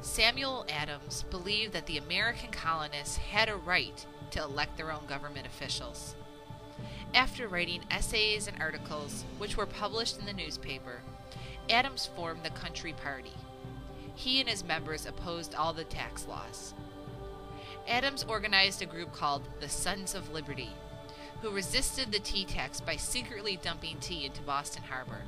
Samuel Adams believed that the American colonists had a right to elect their own government officials. After writing essays and articles, which were published in the newspaper, Adams formed the Country Party. He and his members opposed all the tax laws. Adams organized a group called the Sons of Liberty, who resisted the tea tax by secretly dumping tea into Boston Harbor.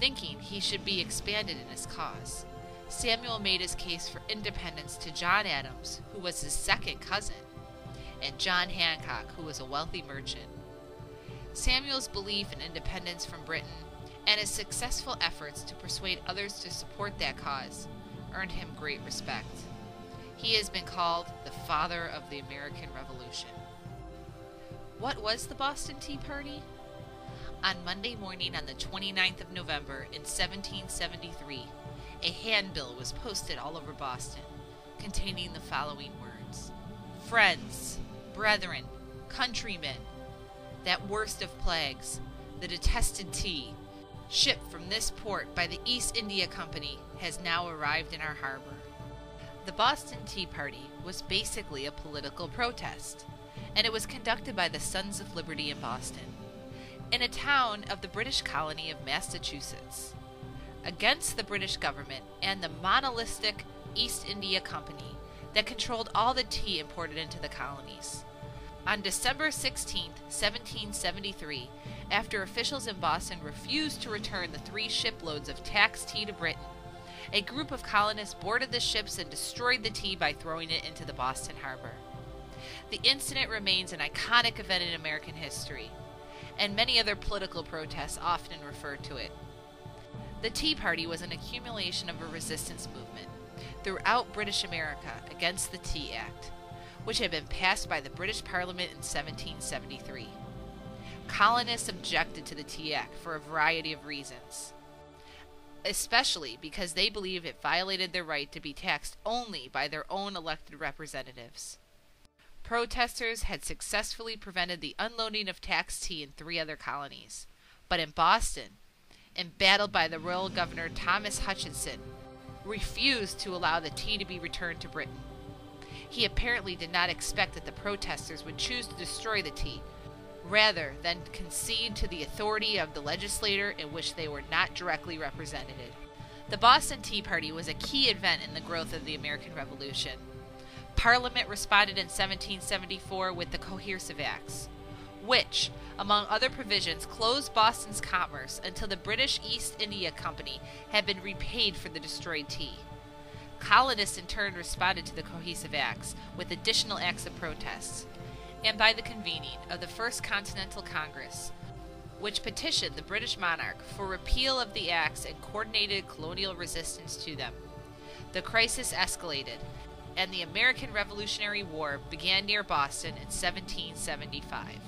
Thinking he should be expanded in his cause, Samuel made his case for independence to John Adams, who was his second cousin, and John Hancock, who was a wealthy merchant. Samuel's belief in independence from Britain and his successful efforts to persuade others to support that cause earned him great respect. He has been called the father of the American Revolution. What was the Boston Tea Party? On Monday morning on the 29th of November in 1773, a handbill was posted all over Boston containing the following words Friends, brethren, countrymen, that worst of plagues, the detested tea, shipped from this port by the East India Company, has now arrived in our harbor. The Boston Tea Party was basically a political protest, and it was conducted by the Sons of Liberty in Boston, in a town of the British colony of Massachusetts, against the British government and the monolithic East India Company that controlled all the tea imported into the colonies. On December 16, 1773, after officials in Boston refused to return the three shiploads of taxed tea to Britain, a group of colonists boarded the ships and destroyed the tea by throwing it into the Boston harbor. The incident remains an iconic event in American history, and many other political protests often refer to it. The Tea Party was an accumulation of a resistance movement throughout British America against the Tea Act, which had been passed by the British Parliament in 1773. Colonists objected to the Tea Act for a variety of reasons, especially because they believed it violated their right to be taxed only by their own elected representatives. Protesters had successfully prevented the unloading of taxed tea in three other colonies, but in Boston, embattled by the royal governor Thomas Hutchinson, refused to allow the tea to be returned to Britain. He apparently did not expect that the protesters would choose to destroy the tea, rather than concede to the authority of the legislator in which they were not directly represented. The Boston Tea Party was a key event in the growth of the American Revolution. Parliament responded in 1774 with the Coercive Acts, which, among other provisions, closed Boston's commerce until the British East India Company had been repaid for the destroyed tea. Colonists in turn responded to the Coercive Acts with additional acts of protest, and by the convening of the First Continental Congress, which petitioned the British monarch for repeal of the acts and coordinated colonial resistance to them. The crisis escalated, and the American Revolutionary War began near Boston in 1775.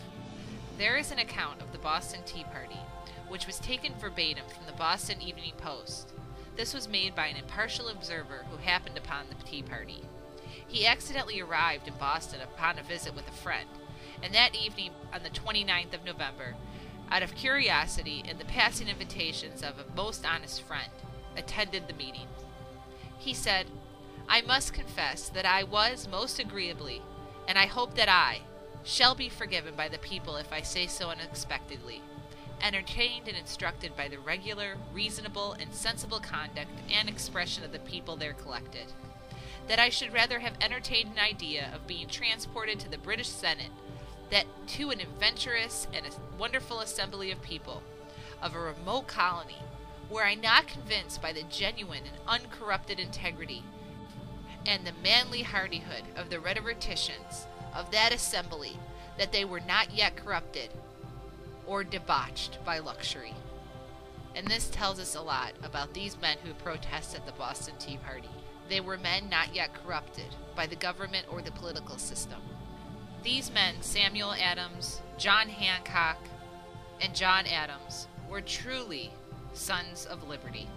There is an account of the Boston Tea Party, which was taken verbatim from the Boston Evening Post. This was made by an impartial observer who happened upon the Tea Party. He accidentally arrived in Boston upon a visit with a friend, and that evening, on the 29th of November, out of curiosity and the passing invitations of a most honest friend, attended the meeting. He said, I must confess that I was most agreeably, and I hope that I shall be forgiven by the people if I say so unexpectedly, entertained and instructed by the regular, reasonable, and sensible conduct and expression of the people there collected. That I should rather have entertained an idea of being transported to the British Senate, that to an adventurous and a wonderful assembly of people, of a remote colony, were I not convinced by the genuine and uncorrupted integrity and the manly hardihood of the rhetoricians of that assembly that they were not yet corrupted or debauched by luxury. And this tells us a lot about these men who protested the Boston Tea Party. They were men not yet corrupted by the government or the political system. These men, Samuel Adams, John Hancock, and John Adams, were truly sons of liberty.